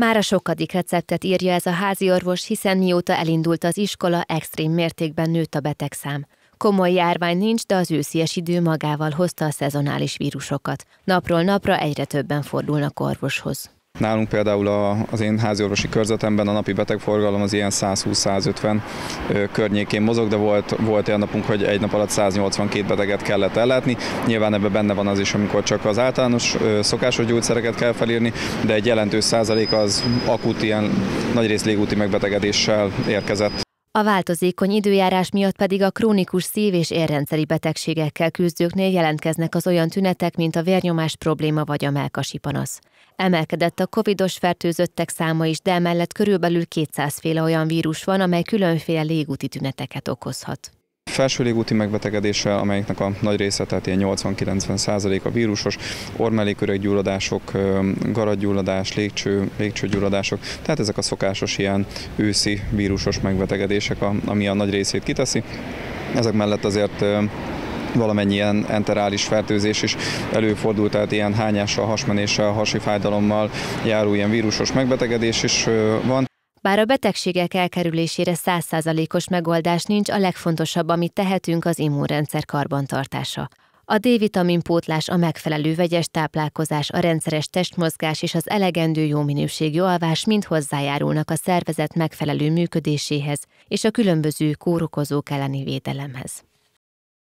Már a sokadik receptet írja ez a házi orvos, hiszen mióta elindult az iskola, extrém mértékben nőtt a betegszám. Komoly járvány nincs, de az őszies idő magával hozta a szezonális vírusokat. Napról napra egyre többen fordulnak orvoshoz. Nálunk például az én háziorvosi körzetemben a napi betegforgalom az ilyen 120-150 környékén mozog, de volt, volt olyan napunk, hogy egy nap alatt 182 beteget kellett ellátni. Nyilván ebben benne van az is, amikor csak az általános szokásos gyógyszereket kell felírni, de egy jelentős százalék az akut ilyen nagyrészt légúti megbetegedéssel érkezett. A változékony időjárás miatt pedig a krónikus szív- és érrendszeri betegségekkel küzdőknél jelentkeznek az olyan tünetek, mint a vérnyomás probléma vagy a melkasi panasz. Emelkedett a covidos fertőzöttek száma is, de emellett körülbelül 200 féle olyan vírus van, amely különféle légúti tüneteket okozhat felső légúti megbetegedéssel, amelyeknek a nagy része, tehát ilyen 80-90 százalék a vírusos, ormeléküreggyulladások, garadgyulladás, légcső, légcsőgyulladások, tehát ezek a szokásos ilyen őszi vírusos megbetegedések, ami a nagy részét kiteszi. Ezek mellett azért valamennyi ilyen enterális fertőzés is előfordult, tehát ilyen hányással, hasmenéssel, hasi fájdalommal járó ilyen vírusos megbetegedés is van. Bár a betegségek elkerülésére százszázalékos megoldás nincs, a legfontosabb, amit tehetünk, az immunrendszer karbantartása. A D-vitamin pótlás, a megfelelő vegyes táplálkozás, a rendszeres testmozgás és az elegendő jó minőségű alvás mind hozzájárulnak a szervezet megfelelő működéséhez és a különböző kórokozók elleni védelemhez.